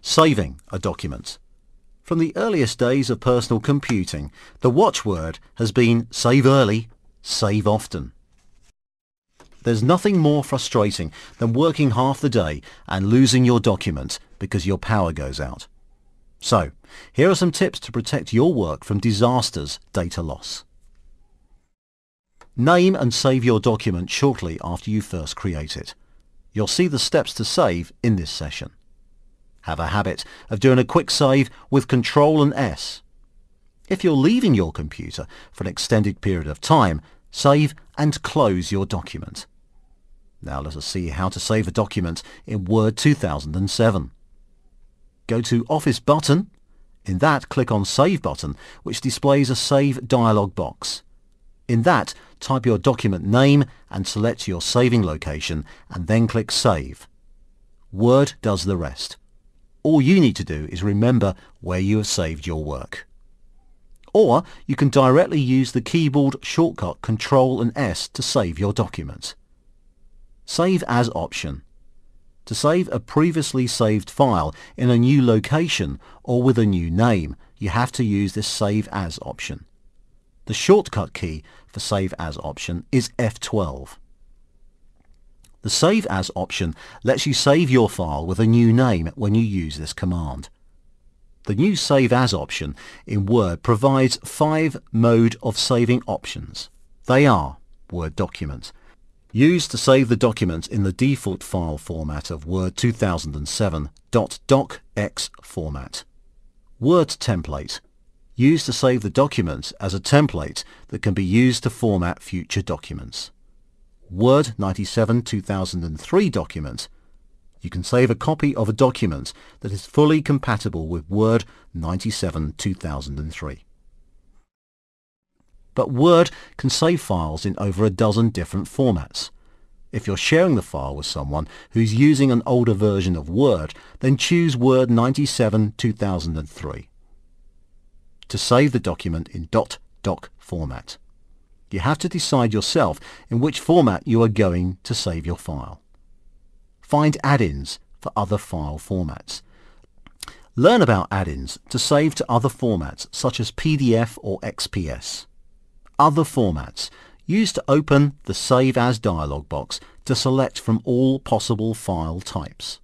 saving a document. From the earliest days of personal computing, the watchword has been save early, save often. There's nothing more frustrating than working half the day and losing your document because your power goes out. So, here are some tips to protect your work from disasters data loss. Name and save your document shortly after you first create it. You'll see the steps to save in this session. Have a habit of doing a quick save with Control and S. If you're leaving your computer for an extended period of time, save and close your document. Now let us see how to save a document in Word 2007. Go to Office button. In that, click on Save button, which displays a Save dialog box. In that, type your document name and select your saving location and then click Save. Word does the rest. All you need to do is remember where you have saved your work. Or you can directly use the keyboard shortcut Ctrl and S to save your document. Save As option. To save a previously saved file in a new location or with a new name, you have to use this Save As option. The shortcut key for Save As option is F12. The Save As option lets you save your file with a new name when you use this command. The new Save As option in Word provides five mode of saving options. They are Word document, Use to save the document in the default file format of Word 2007 .docx format. Word template. Use to save the document as a template that can be used to format future documents. Word 97 2003 document. You can save a copy of a document that is fully compatible with Word 97 2003 but Word can save files in over a dozen different formats. If you're sharing the file with someone who's using an older version of Word, then choose Word 97 2003 to save the document in .doc format. You have to decide yourself in which format you are going to save your file. Find add-ins for other file formats. Learn about add-ins to save to other formats such as PDF or XPS other formats. Use to open the Save As dialog box to select from all possible file types.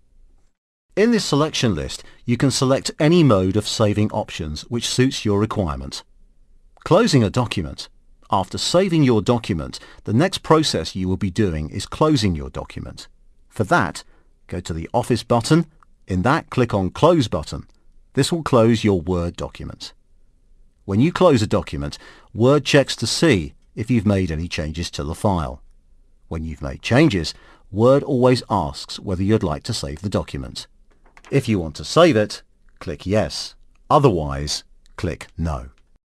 In this selection list, you can select any mode of saving options which suits your requirement. Closing a document. After saving your document, the next process you will be doing is closing your document. For that, go to the Office button. In that, click on Close button. This will close your Word document. When you close a document, Word checks to see if you've made any changes to the file. When you've made changes, Word always asks whether you'd like to save the document. If you want to save it, click Yes. Otherwise, click No.